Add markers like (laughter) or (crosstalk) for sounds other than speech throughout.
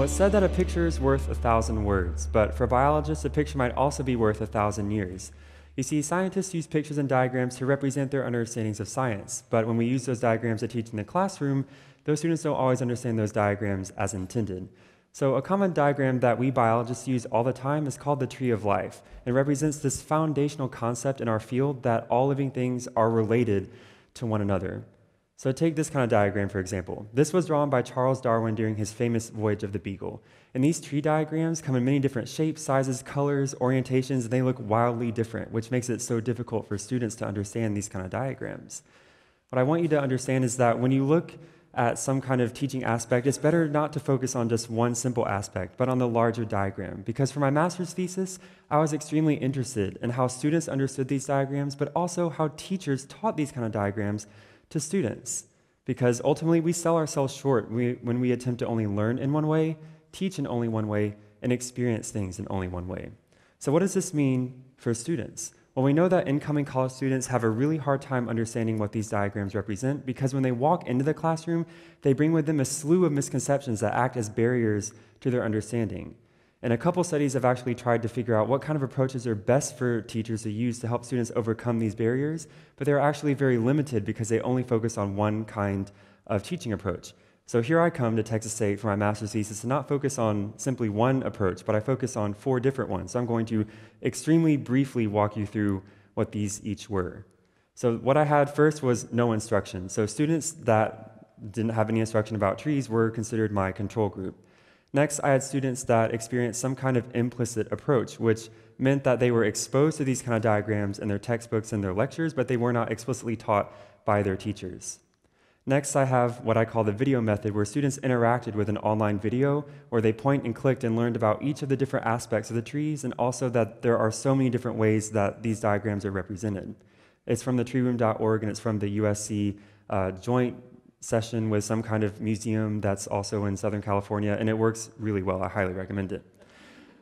Well, it's said that a picture is worth a thousand words, but for biologists, a picture might also be worth a thousand years. You see, scientists use pictures and diagrams to represent their understandings of science, but when we use those diagrams to teach in the classroom, those students don't always understand those diagrams as intended. So, a common diagram that we biologists use all the time is called the tree of life. It represents this foundational concept in our field that all living things are related to one another. So, take this kind of diagram, for example. This was drawn by Charles Darwin during his famous voyage of the Beagle. And these tree diagrams come in many different shapes, sizes, colors, orientations, and they look wildly different, which makes it so difficult for students to understand these kind of diagrams. What I want you to understand is that when you look at some kind of teaching aspect, it's better not to focus on just one simple aspect, but on the larger diagram. Because for my master's thesis, I was extremely interested in how students understood these diagrams, but also how teachers taught these kind of diagrams to students. Because ultimately, we sell ourselves short when we attempt to only learn in one way, teach in only one way, and experience things in only one way. So, what does this mean for students? Well, we know that incoming college students have a really hard time understanding what these diagrams represent because when they walk into the classroom, they bring with them a slew of misconceptions that act as barriers to their understanding. And a couple studies have actually tried to figure out what kind of approaches are best for teachers to use to help students overcome these barriers, but they're actually very limited because they only focus on one kind of teaching approach. So here I come to Texas State for my master's thesis to not focus on simply one approach, but I focus on four different ones. So I'm going to extremely briefly walk you through what these each were. So what I had first was no instruction. So students that didn't have any instruction about trees were considered my control group. Next, I had students that experienced some kind of implicit approach, which meant that they were exposed to these kind of diagrams in their textbooks and their lectures, but they were not explicitly taught by their teachers. Next, I have what I call the video method, where students interacted with an online video where they point and clicked and learned about each of the different aspects of the trees and also that there are so many different ways that these diagrams are represented. It's from the treeroom.org and it's from the USC uh, joint session with some kind of museum that's also in Southern California, and it works really well. I highly recommend it.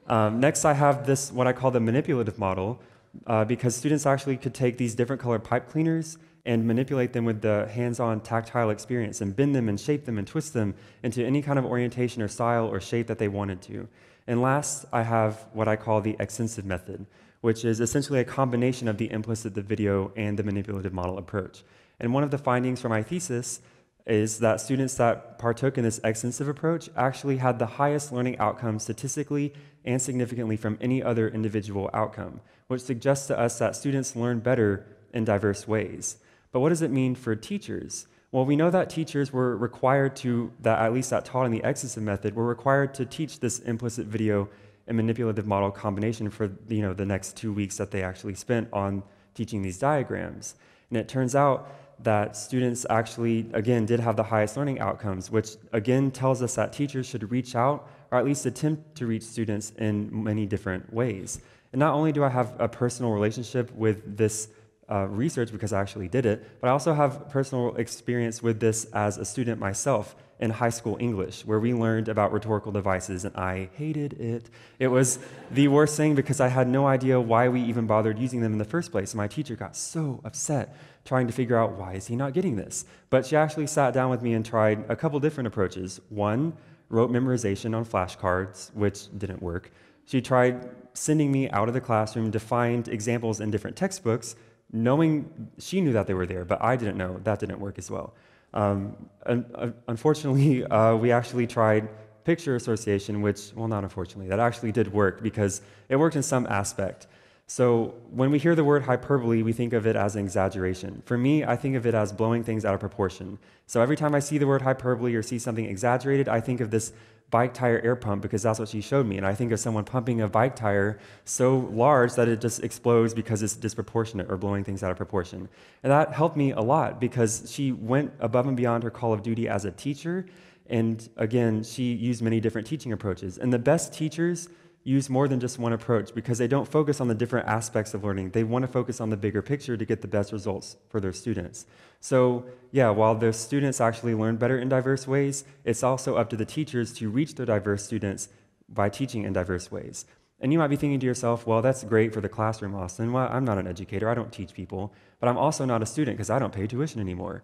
Um, next, I have this, what I call the manipulative model, uh, because students actually could take these different colored pipe cleaners and manipulate them with the hands-on tactile experience and bend them and shape them and twist them into any kind of orientation or style or shape that they wanted to. And last, I have what I call the extensive method, which is essentially a combination of the implicit, the video, and the manipulative model approach. And one of the findings from my thesis is that students that partook in this extensive approach actually had the highest learning outcomes statistically and significantly from any other individual outcome, which suggests to us that students learn better in diverse ways. But what does it mean for teachers? Well, we know that teachers were required to, that at least that taught in the extensive method, were required to teach this implicit video and manipulative model combination for you know, the next two weeks that they actually spent on teaching these diagrams. And it turns out that students actually, again, did have the highest learning outcomes, which again tells us that teachers should reach out or at least attempt to reach students in many different ways. And not only do I have a personal relationship with this uh, research because I actually did it, but I also have personal experience with this as a student myself in high school English, where we learned about rhetorical devices, and I hated it. It was the worst thing because I had no idea why we even bothered using them in the first place. My teacher got so upset trying to figure out why is he not getting this. But she actually sat down with me and tried a couple different approaches. One, rote memorization on flashcards, which didn't work. She tried sending me out of the classroom to find examples in different textbooks knowing she knew that they were there, but I didn't know, that didn't work as well. Um, un- unfortunately, (laughs) uh, we actually tried picture association, which, well, not unfortunately, that actually did work because it worked in some aspect. So when we hear the word hyperbole, we think of it as an exaggeration. For me, I think of it as blowing things out of proportion. So every time I see the word hyperbole or see something exaggerated, I think of this bike tire air pump because that's what she showed me. And I think of someone pumping a bike tire so large that it just explodes because it's disproportionate or blowing things out of proportion. And that helped me a lot because she went above and beyond her call of duty as a teacher. And again, she used many different teaching approaches. And the best teachers use more than just one approach because they don't focus on the different aspects of learning. They want to focus on the bigger picture to get the best results for their students. So, yeah, while the students actually learn better in diverse ways, it's also up to the teachers to reach their diverse students by teaching in diverse ways. And you might be thinking to yourself, well, that's great for the classroom, Austin. Well, I'm not an educator, I don't teach people, but I'm also not a student because I don't pay tuition anymore.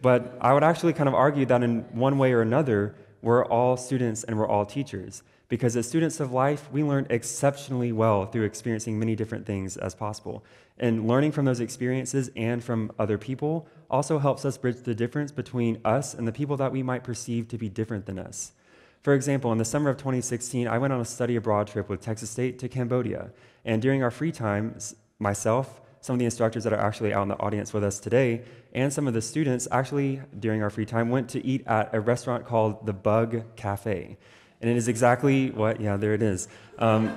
But I would actually kind of argue that in one way or another, we're all students and we're all teachers. Because as students of life, we learn exceptionally well through experiencing many different things as possible. And learning from those experiences and from other people also helps us bridge the difference between us and the people that we might perceive to be different than us. For example, in the summer of 2016, I went on a study abroad trip with Texas State to Cambodia. And during our free time, myself, some of the instructors that are actually out in the audience with us today, and some of the students actually, during our free time, went to eat at a restaurant called the Bug Cafe. And it is exactly what, yeah, there it is. Um,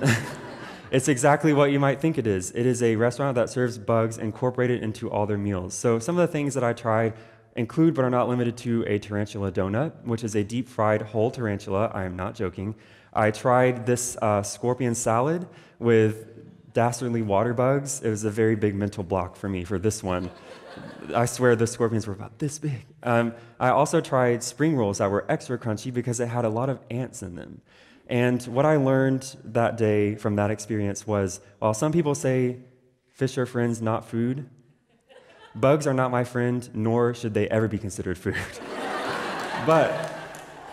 (laughs) it's exactly what you might think it is. It is a restaurant that serves bugs incorporated into all their meals. So some of the things that I tried include, but are not limited to, a tarantula donut, which is a deep fried whole tarantula. I am not joking. I tried this uh, scorpion salad with dastardly water bugs, it was a very big mental block for me for this one. I swear the scorpions were about this big. Um, I also tried spring rolls that were extra crunchy because they had a lot of ants in them. And what I learned that day from that experience was while some people say fish are friends, not food, bugs are not my friend, nor should they ever be considered food. (laughs) but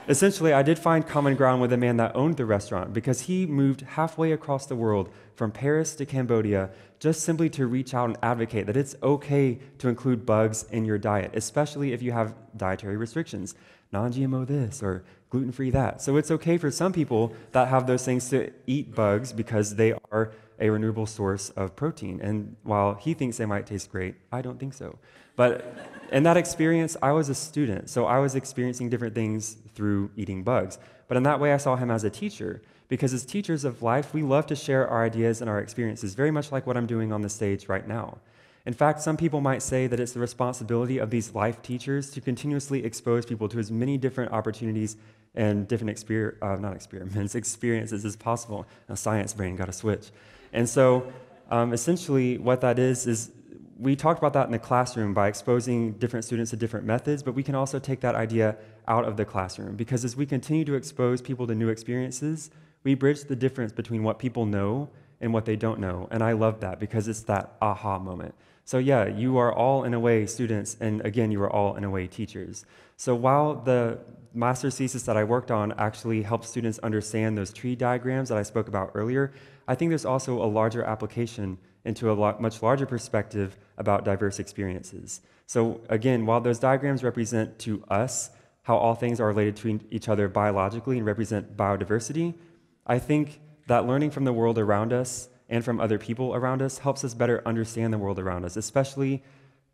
Essentially, I did find common ground with a man that owned the restaurant because he moved halfway across the world from Paris to Cambodia just simply to reach out and advocate that it's okay to include bugs in your diet, especially if you have dietary restrictions non GMO this or gluten free that. So it's okay for some people that have those things to eat bugs because they are a renewable source of protein. And while he thinks they might taste great, I don't think so. But in that experience, I was a student, so I was experiencing different things through eating bugs. But in that way, I saw him as a teacher, because as teachers of life, we love to share our ideas and our experiences, very much like what I'm doing on the stage right now. In fact, some people might say that it's the responsibility of these life teachers to continuously expose people to as many different opportunities and different exper- uh, not experiments, (laughs) experiences as possible. A science brain got a switch. And so, um, essentially, what that is, is we talked about that in the classroom by exposing different students to different methods, but we can also take that idea out of the classroom because as we continue to expose people to new experiences, we bridge the difference between what people know and what they don't know. And I love that because it's that aha moment. So, yeah, you are all in a way students, and again, you are all in a way teachers. So, while the master's thesis that I worked on actually helps students understand those tree diagrams that I spoke about earlier, I think there's also a larger application into a much larger perspective about diverse experiences. So, again, while those diagrams represent to us how all things are related to each other biologically and represent biodiversity, I think that learning from the world around us and from other people around us helps us better understand the world around us, especially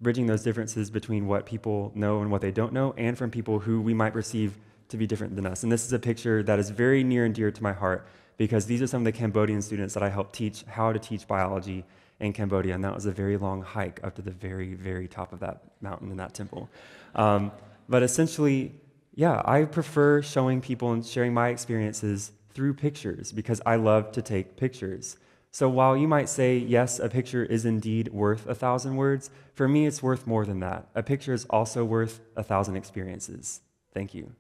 bridging those differences between what people know and what they don't know, and from people who we might perceive to be different than us. And this is a picture that is very near and dear to my heart because these are some of the Cambodian students that I helped teach how to teach biology in Cambodia, and that was a very long hike up to the very, very top of that mountain in that temple. Um, but essentially, yeah, I prefer showing people and sharing my experiences through pictures because I love to take pictures. So while you might say, yes, a picture is indeed worth a thousand words, for me it's worth more than that. A picture is also worth a thousand experiences. Thank you.